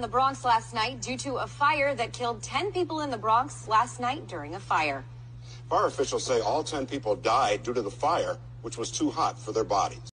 in the Bronx last night due to a fire that killed 10 people in the Bronx last night during a fire. Fire officials say all 10 people died due to the fire, which was too hot for their bodies.